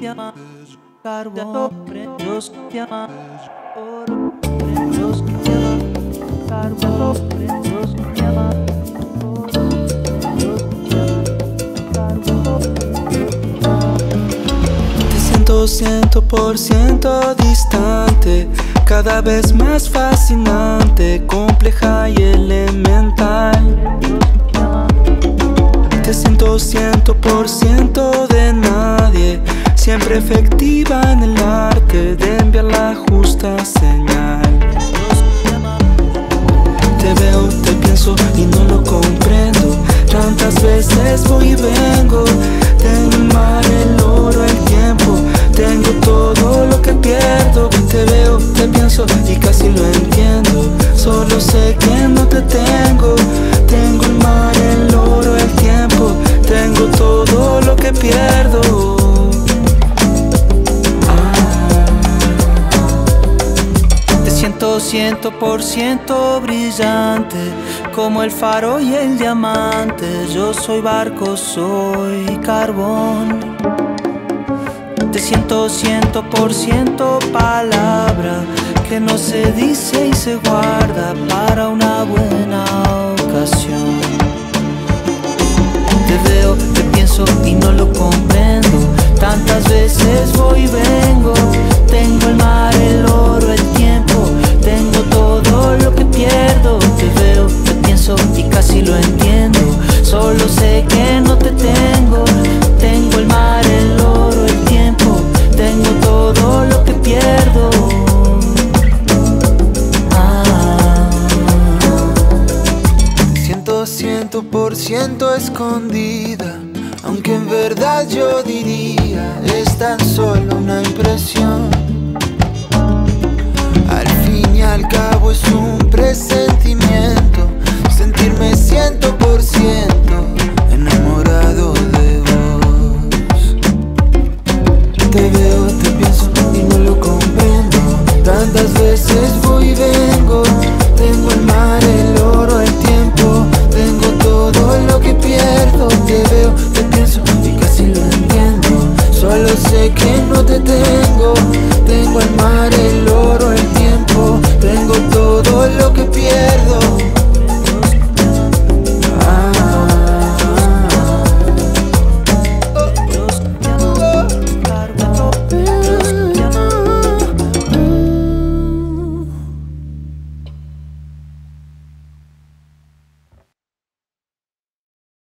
llama carbón prendos llama carbón prendos llama oro Te siento ciento por ciento distante cada vez más fascinante, compleja y elemental. Te siento ciento por ciento siempre efectiva en el arte de enviar la justa señal. Te veo, te pienso y no lo comprendo. Tantas veces voy y vengo, tengo el mar, el oro, el tiempo, tengo todo lo que pierdo. Te veo, te pienso y casi lo entiendo. Solo sé que no te tengo. Tengo ciento por ciento brillante Como el faro y el diamante. Yo soy barco, soy carbón. Te siento ciento por ciento palabra Que no se dice y se guarda Para una buena ocasión 100% escondida, aunque en verdad yo diría es tan solo que no te tengo, tengo el mar en